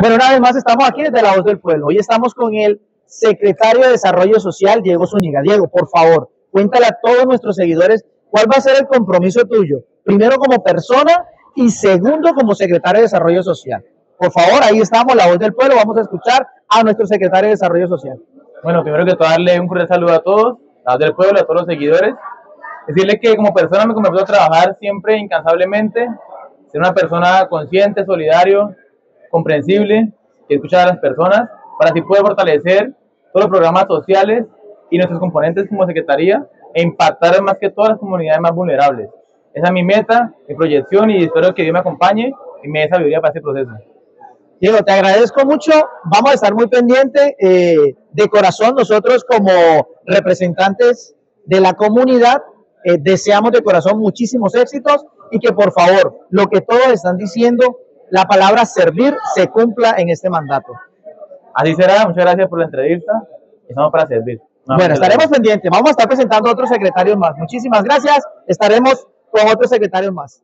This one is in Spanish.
Bueno, una vez más estamos aquí desde La Voz del Pueblo. Hoy estamos con el secretario de Desarrollo Social, Diego Zúñiga. Diego, por favor, cuéntale a todos nuestros seguidores cuál va a ser el compromiso tuyo. Primero como persona y segundo como secretario de Desarrollo Social. Por favor, ahí estamos, La Voz del Pueblo. Vamos a escuchar a nuestro secretario de Desarrollo Social. Bueno, primero que todo, darle un cordial saludo a todos, La Voz del Pueblo, a todos los seguidores. Decirle que como persona me comprometo a trabajar siempre incansablemente, ser una persona consciente, solidario, comprensible, que escuchar a las personas, para así poder fortalecer todos los programas sociales y nuestros componentes como Secretaría e impactar más que todas las comunidades más vulnerables. Esa es mi meta, mi proyección y espero que Dios me acompañe y me dé sabiduría para este proceso. Diego, te agradezco mucho. Vamos a estar muy pendientes eh, de corazón. Nosotros como representantes de la comunidad eh, deseamos de corazón muchísimos éxitos y que por favor lo que todos están diciendo la palabra servir se cumpla en este mandato. Así será, muchas gracias por la entrevista. Estamos para servir. bueno, estaremos pendientes. Vamos a estar presentando otros secretarios más. Muchísimas gracias. Estaremos con otros secretarios más.